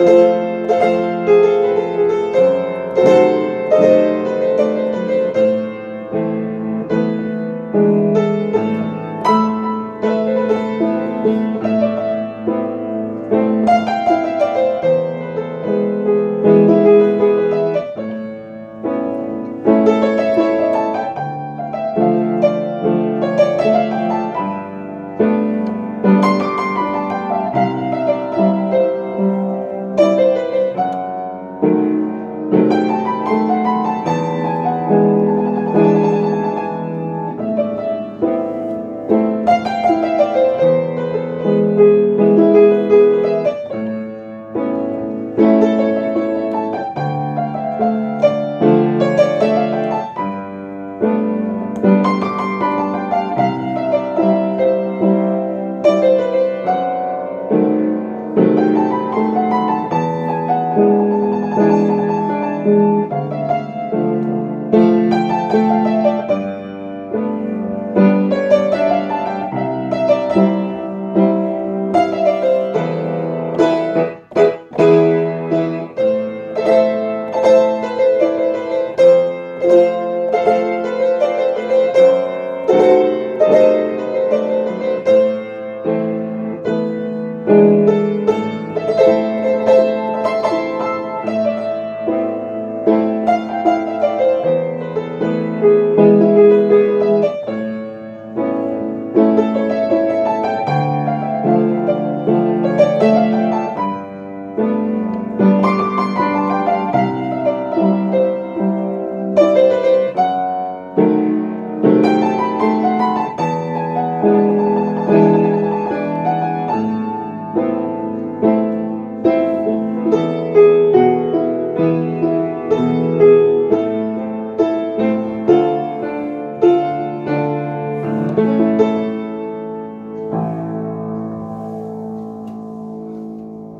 Música